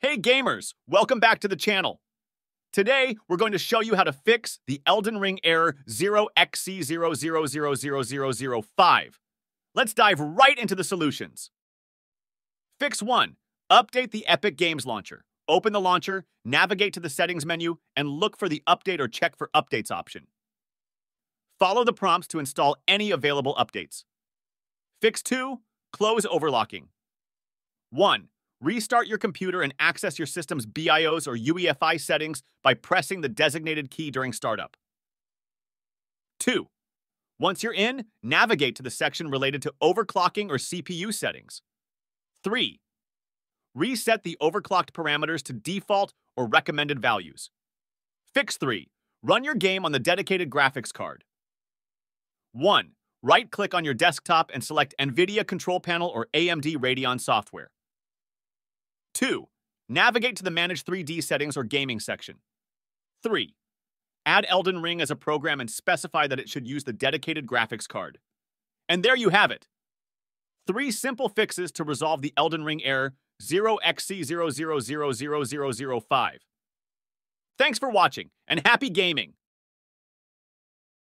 Hey gamers, welcome back to the channel. Today, we're going to show you how to fix the Elden Ring error 0xC0000005. Let's dive right into the solutions. Fix 1. Update the Epic Games Launcher. Open the launcher, navigate to the settings menu, and look for the update or check for updates option. Follow the prompts to install any available updates. Fix 2. Close overlocking. 1. Restart your computer and access your system's BIOS or UEFI settings by pressing the designated key during startup. 2. Once you're in, navigate to the section related to overclocking or CPU settings. 3. Reset the overclocked parameters to default or recommended values. Fix 3. Run your game on the dedicated graphics card. 1. Right-click on your desktop and select NVIDIA Control Panel or AMD Radeon software. 2. Navigate to the Manage 3D settings or gaming section. 3. Add Elden Ring as a program and specify that it should use the dedicated graphics card. And there you have it. Three simple fixes to resolve the Elden Ring error 0xC0000005. Thanks for watching, and happy gaming!